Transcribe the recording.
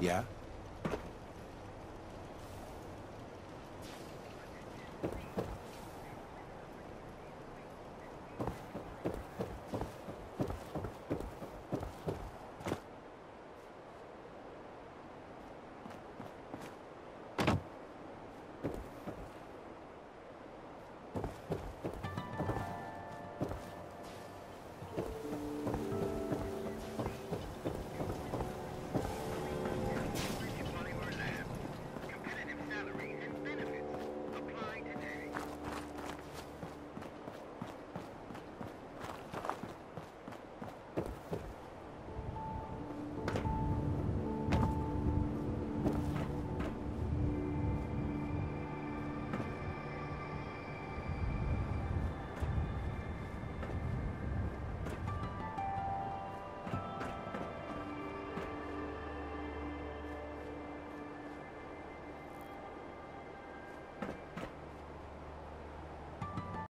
Yeah?